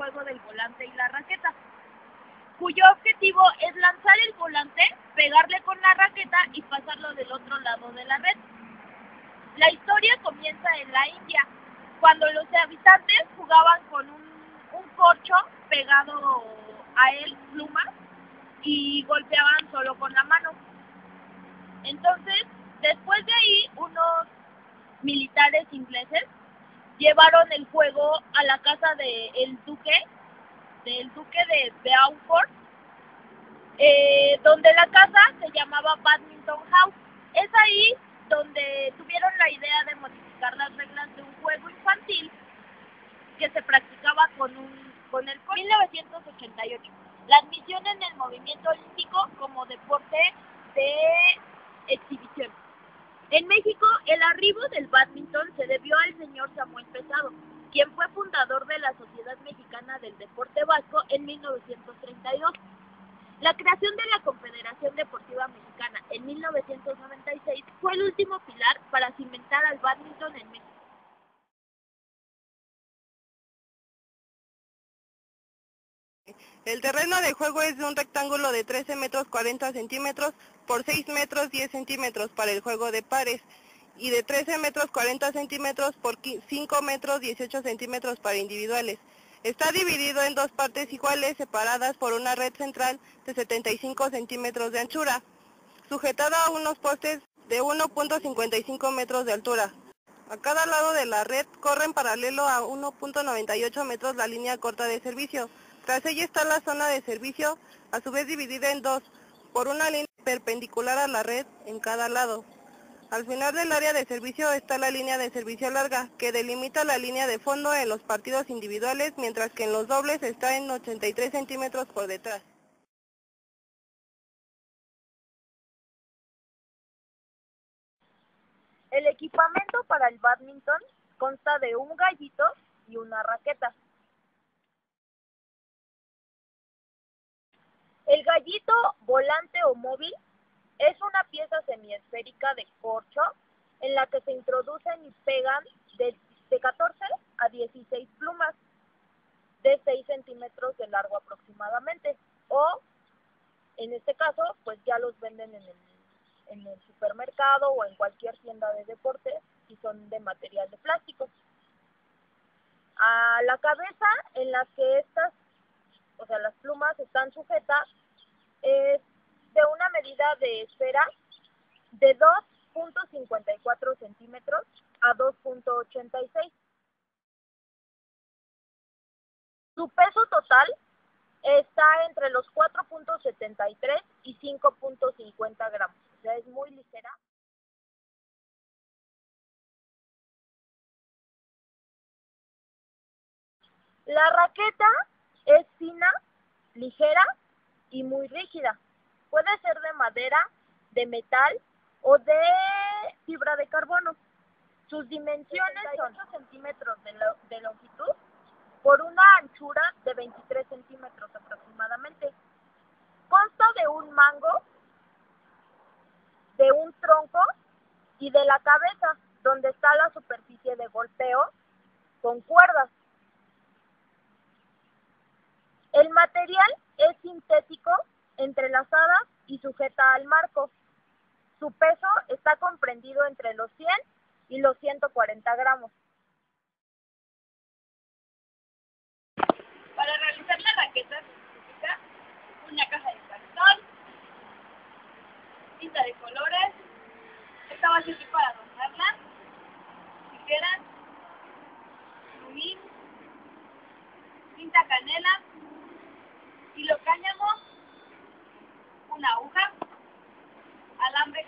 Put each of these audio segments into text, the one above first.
juego del volante y la raqueta, cuyo objetivo es lanzar el volante, pegarle con la raqueta y pasarlo del otro lado de la red. La historia comienza en la India, cuando los habitantes jugaban con un, un corcho pegado a él, pluma, y golpeaban solo con la mano. Entonces, después de ahí, unos militares ingleses llevaron el juego a la casa del el duque, del duque de Beaufort, eh, donde la casa se llamaba Badminton House. Es ahí donde tuvieron la idea de modificar las reglas de un juego infantil que se practicaba con un con el 1988. La admisión en el movimiento olímpico como deporte de exhibición. En México, el arribo del badminton se debió al señor Samuel Pesado, quien fue fundador de la Sociedad Mexicana del Deporte Vasco en 1932. La creación de la Confederación Deportiva Mexicana en 1996 fue el último pilar para cimentar al badminton en México. El terreno de juego es de un rectángulo de 13 metros 40 centímetros por 6 metros 10 centímetros para el juego de pares y de 13 metros 40 centímetros por 5 metros 18 centímetros para individuales. Está dividido en dos partes iguales separadas por una red central de 75 centímetros de anchura, sujetada a unos postes de 1.55 metros de altura. A cada lado de la red corre en paralelo a 1.98 metros la línea corta de servicio. Tras ella está la zona de servicio, a su vez dividida en dos, por una línea perpendicular a la red en cada lado. Al final del área de servicio está la línea de servicio larga, que delimita la línea de fondo en los partidos individuales, mientras que en los dobles está en 83 centímetros por detrás. El equipamiento para el badminton consta de un gallito y una raqueta. El gallito volante o móvil es una pieza semiesférica de corcho en la que se introducen y pegan de, de 14 a 16 plumas de 6 centímetros de largo aproximadamente. O, en este caso, pues ya los venden en el, en el supermercado o en cualquier tienda de deportes y son de material de plástico. A la cabeza en la que estas, o sea, las plumas están sujetas de esfera de 2.54 centímetros a 2.86. Su peso total está entre los 4.73 y 5.50 gramos. O sea, es muy ligera. La raqueta es fina, ligera y muy rígida. Puede ser de madera, de metal o de fibra de carbono. Sus dimensiones son 8 centímetros de, lo, de longitud por una anchura de 23 centímetros aproximadamente. Consta de un mango, de un tronco y de la cabeza, donde está la superficie de golpeo con cuerdas. El material es sintético, entrelazada y sujeta al marco. Su peso está comprendido entre los 100 y los 140 gramos. Para realizar la raqueta se necesita una caja de cartón, tinta de colores, esta va a servir para adornarla, tijeras, rubí, tinta canela, hilo cáñamo, una aguja, alambre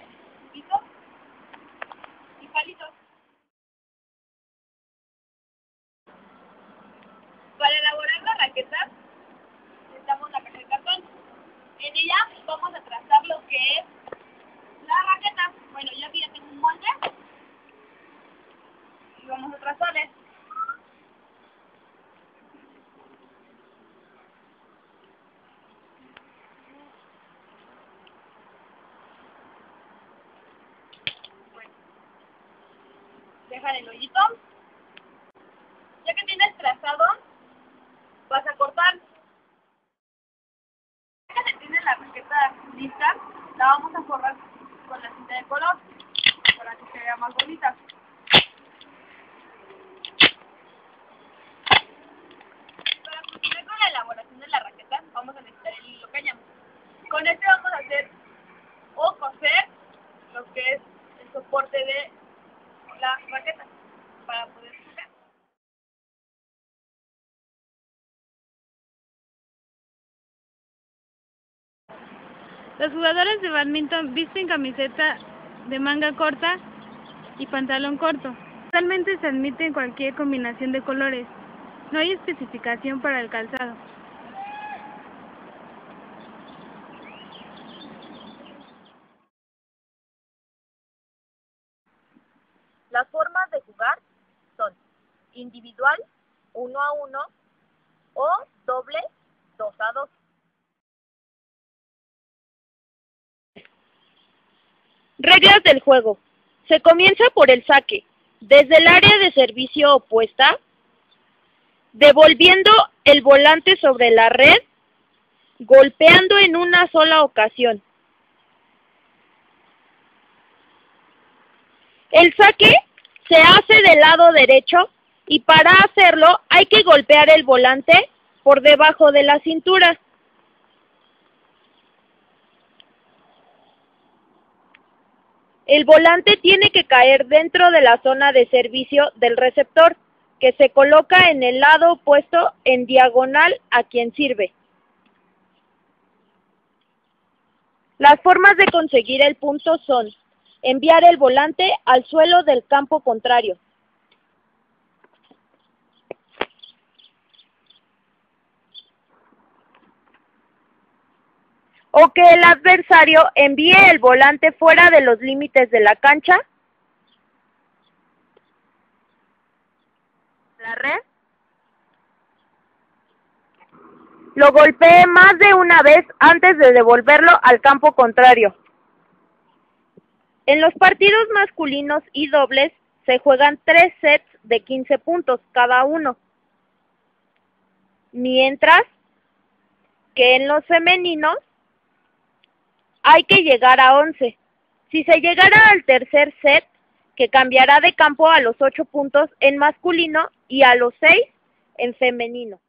dejan el hoyito. Ya que tienes trazado, vas a cortar. Ya que tienes la raqueta lista, la vamos a forrar con la cinta de color para que se vea más bonita. Los jugadores de badminton visten camiseta de manga corta y pantalón corto. Actualmente se admite cualquier combinación de colores. No hay especificación para el calzado. Las formas de jugar son individual, uno a uno, o doble, dos a dos. Reglas del juego. Se comienza por el saque, desde el área de servicio opuesta, devolviendo el volante sobre la red, golpeando en una sola ocasión. El saque se hace del lado derecho y para hacerlo hay que golpear el volante por debajo de la cintura. El volante tiene que caer dentro de la zona de servicio del receptor, que se coloca en el lado opuesto en diagonal a quien sirve. Las formas de conseguir el punto son enviar el volante al suelo del campo contrario. O que el adversario envíe el volante fuera de los límites de la cancha. La red. Lo golpee más de una vez antes de devolverlo al campo contrario. En los partidos masculinos y dobles se juegan tres sets de 15 puntos cada uno, mientras que en los femeninos hay que llegar a 11. Si se llegara al tercer set, que cambiará de campo a los 8 puntos en masculino y a los 6 en femenino.